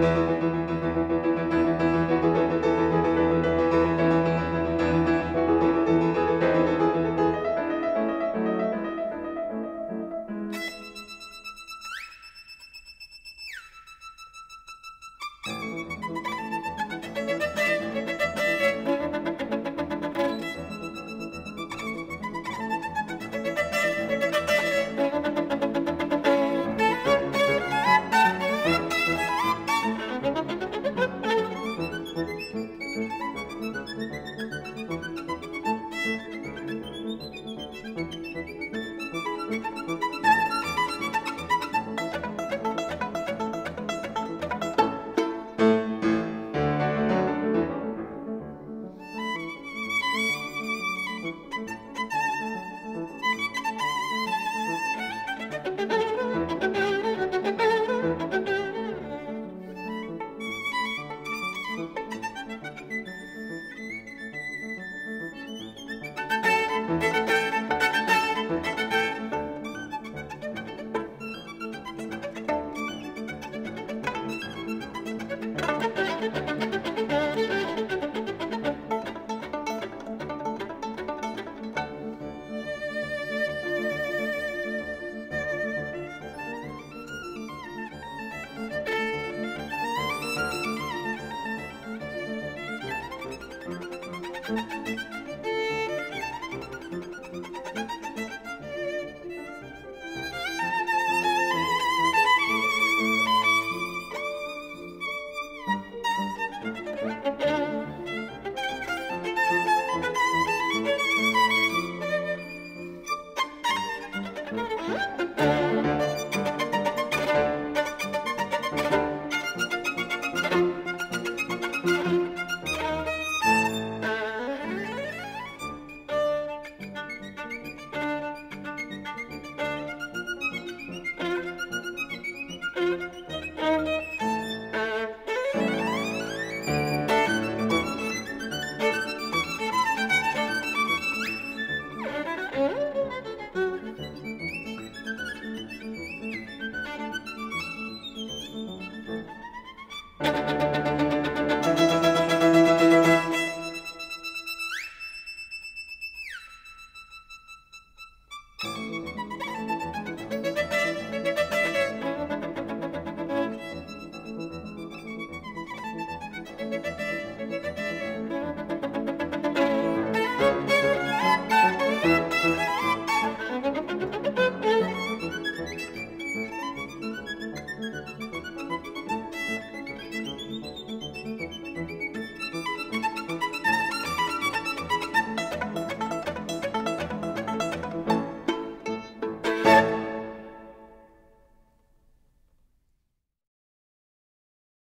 Música